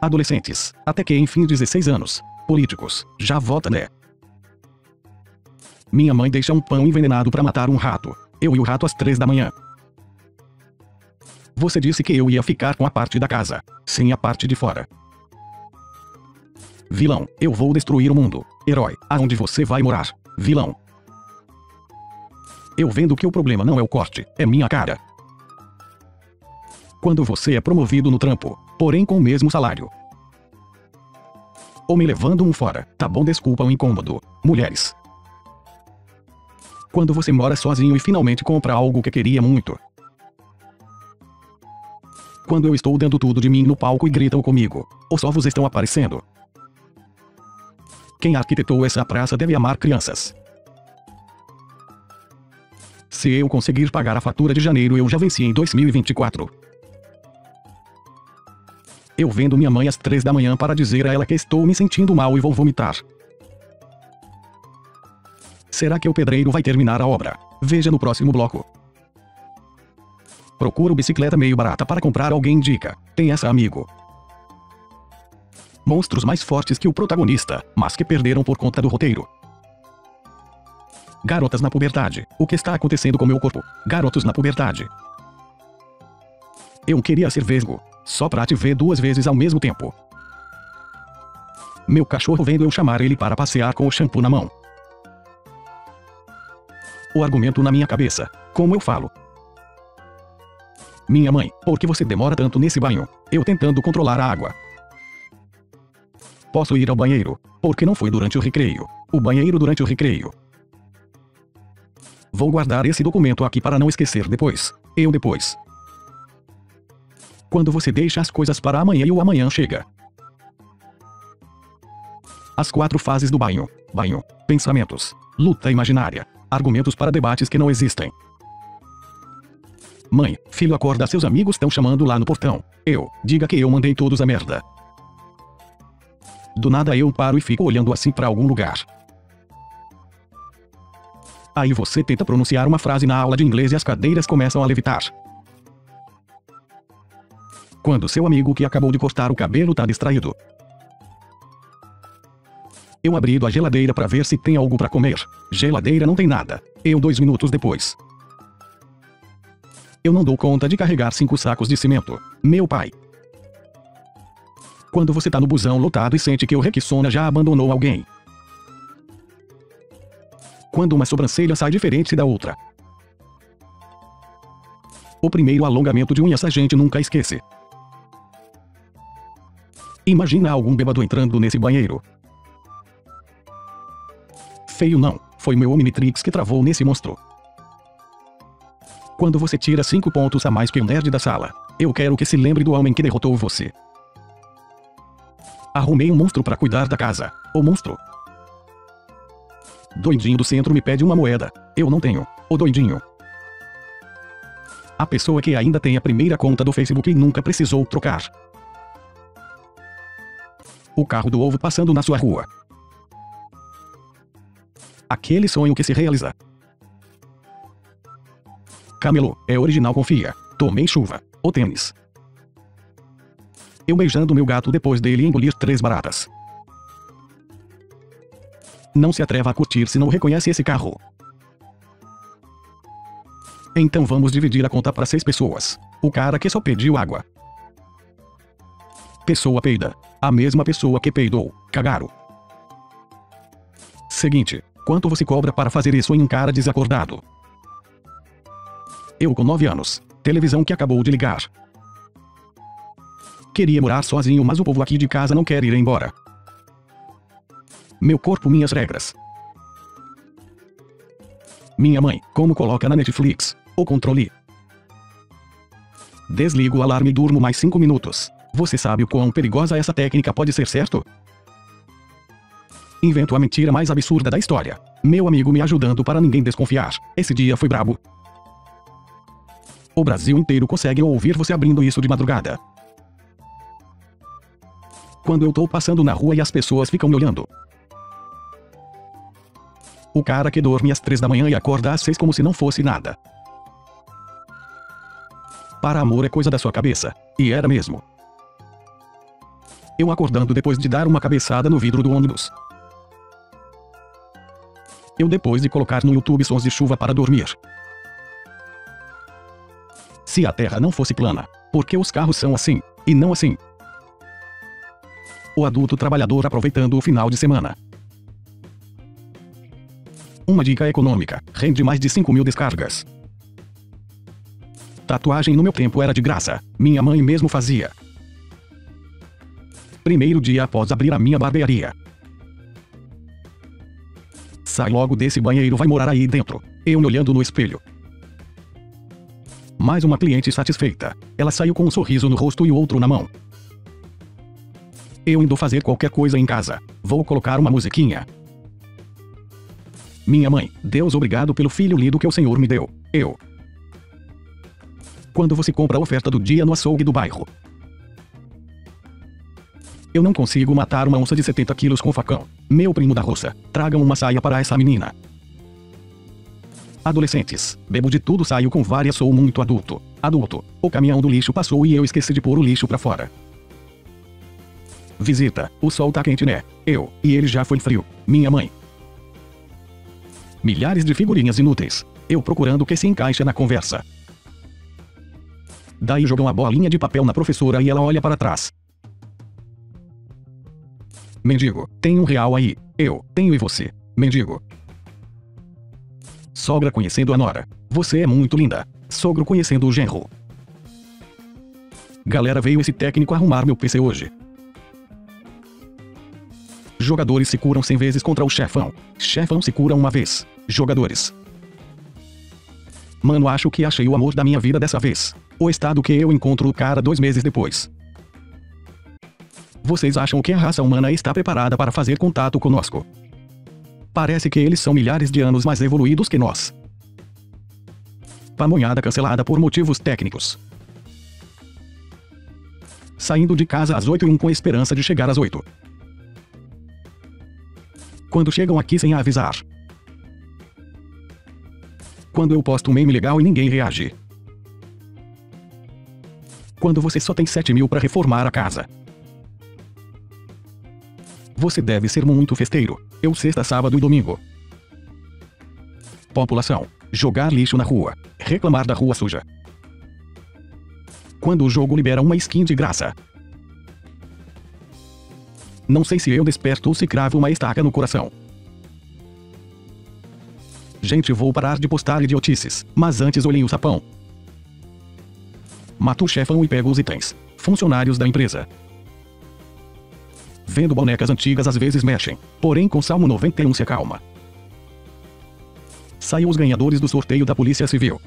adolescentes, até que enfim 16 anos. Políticos, já vota né? Minha mãe deixa um pão envenenado para matar um rato. Eu e o rato às três da manhã. Você disse que eu ia ficar com a parte da casa, sem a parte de fora. Vilão, eu vou destruir o mundo. Herói, aonde você vai morar? Vilão. Eu vendo que o problema não é o corte, é minha cara. Quando você é promovido no trampo, porém com o mesmo salário. Ou me levando um fora, tá bom desculpa o incômodo. Mulheres. Quando você mora sozinho e finalmente compra algo que queria muito, quando eu estou dando tudo de mim no palco e gritam comigo. Os ovos estão aparecendo. Quem arquitetou essa praça deve amar crianças. Se eu conseguir pagar a fatura de janeiro, eu já venci em 2024. Eu vendo minha mãe às três da manhã para dizer a ela que estou me sentindo mal e vou vomitar. Será que o pedreiro vai terminar a obra? Veja no próximo bloco. Procuro bicicleta meio barata para comprar alguém indica. Tem essa amigo. Monstros mais fortes que o protagonista, mas que perderam por conta do roteiro. Garotas na puberdade. O que está acontecendo com meu corpo? Garotos na puberdade. Eu queria ser vesgo. Só pra te ver duas vezes ao mesmo tempo. Meu cachorro vendo eu chamar ele para passear com o shampoo na mão. O argumento na minha cabeça. Como eu falo, minha mãe, por que você demora tanto nesse banho? Eu tentando controlar a água. Posso ir ao banheiro? Porque não foi durante o recreio. O banheiro durante o recreio. Vou guardar esse documento aqui para não esquecer depois. Eu depois. Quando você deixa as coisas para amanhã e o amanhã chega. As quatro fases do banho: banho, pensamentos, luta imaginária, argumentos para debates que não existem, Mãe, filho acorda seus amigos estão chamando lá no portão. Eu, diga que eu mandei todos a merda. Do nada eu paro e fico olhando assim para algum lugar. Aí você tenta pronunciar uma frase na aula de inglês e as cadeiras começam a levitar. Quando seu amigo que acabou de cortar o cabelo tá distraído. Eu abrido a geladeira para ver se tem algo para comer. Geladeira não tem nada. Eu dois minutos depois. Eu não dou conta de carregar cinco sacos de cimento. Meu pai. Quando você tá no busão lotado e sente que o Rexona já abandonou alguém. Quando uma sobrancelha sai diferente da outra. O primeiro alongamento de unhas a gente nunca esquece. Imagina algum bêbado entrando nesse banheiro. Feio não, foi meu Omnitrix que travou nesse monstro. Quando você tira 5 pontos a mais que o nerd da sala, eu quero que se lembre do homem que derrotou você. Arrumei um monstro para cuidar da casa. O monstro. Doidinho do centro me pede uma moeda. Eu não tenho. O doidinho. A pessoa que ainda tem a primeira conta do Facebook e nunca precisou trocar. O carro do ovo passando na sua rua. Aquele sonho que se realiza. Camelo, é original confia. Tomei chuva. O tênis. Eu beijando meu gato depois dele engolir três baratas. Não se atreva a curtir se não reconhece esse carro. Então vamos dividir a conta para seis pessoas. O cara que só pediu água. Pessoa peida. A mesma pessoa que peidou. Cagaram. Seguinte. Quanto você cobra para fazer isso em um cara desacordado? Eu com 9 anos. Televisão que acabou de ligar. Queria morar sozinho, mas o povo aqui de casa não quer ir embora. Meu corpo, minhas regras. Minha mãe, como coloca na Netflix, o controle. Desligo o alarme e durmo mais 5 minutos. Você sabe o quão perigosa essa técnica pode ser, certo? Invento a mentira mais absurda da história. Meu amigo me ajudando para ninguém desconfiar. Esse dia foi brabo. O Brasil inteiro consegue ouvir você abrindo isso de madrugada. Quando eu tô passando na rua e as pessoas ficam me olhando. O cara que dorme às três da manhã e acorda às seis como se não fosse nada. Para amor é coisa da sua cabeça. E era mesmo. Eu acordando depois de dar uma cabeçada no vidro do ônibus. Eu depois de colocar no YouTube sons de chuva para dormir. Se a Terra não fosse plana, por que os carros são assim, e não assim? O adulto trabalhador aproveitando o final de semana. Uma dica econômica, rende mais de 5 mil descargas. Tatuagem no meu tempo era de graça, minha mãe mesmo fazia. Primeiro dia após abrir a minha barbearia. Sai logo desse banheiro vai morar aí dentro, eu me olhando no espelho. Mais uma cliente satisfeita. Ela saiu com um sorriso no rosto e outro na mão. Eu indo fazer qualquer coisa em casa. Vou colocar uma musiquinha. Minha mãe, Deus obrigado pelo filho lindo que o Senhor me deu. Eu. Quando você compra a oferta do dia no açougue do bairro. Eu não consigo matar uma onça de 70 quilos com facão. Meu primo da roça, tragam uma saia para essa menina. Adolescentes, bebo de tudo saio com várias sou muito adulto. Adulto, o caminhão do lixo passou e eu esqueci de pôr o lixo para fora. Visita, o sol tá quente né? Eu, e ele já foi frio. Minha mãe. Milhares de figurinhas inúteis. Eu procurando o que se encaixa na conversa. Daí jogam a bolinha de papel na professora e ela olha para trás. Mendigo, tem um real aí. Eu, tenho e você. Mendigo, Sogra conhecendo a nora. Você é muito linda. Sogro conhecendo o genro. Galera, veio esse técnico arrumar meu PC hoje. Jogadores se curam 100 vezes contra o chefão. Chefão se cura uma vez. Jogadores. Mano, acho que achei o amor da minha vida dessa vez. O estado que eu encontro o cara dois meses depois. Vocês acham que a raça humana está preparada para fazer contato conosco? Parece que eles são milhares de anos mais evoluídos que nós. Pamonhada cancelada por motivos técnicos. Saindo de casa às 8 e 1 com esperança de chegar às 8. Quando chegam aqui sem avisar. Quando eu posto um meme legal e ninguém reage. Quando você só tem 7 mil para reformar a casa. Você deve ser muito festeiro. Eu sexta, sábado e domingo. População. Jogar lixo na rua. Reclamar da rua suja. Quando o jogo libera uma skin de graça. Não sei se eu desperto ou se cravo uma estaca no coração. Gente, vou parar de postar idiotices, mas antes olhem o sapão. Mato o chefão e pego os itens. Funcionários da empresa. Vendo bonecas antigas às vezes mexem, porém com Salmo 91 se acalma. Saiu os ganhadores do sorteio da Polícia Civil.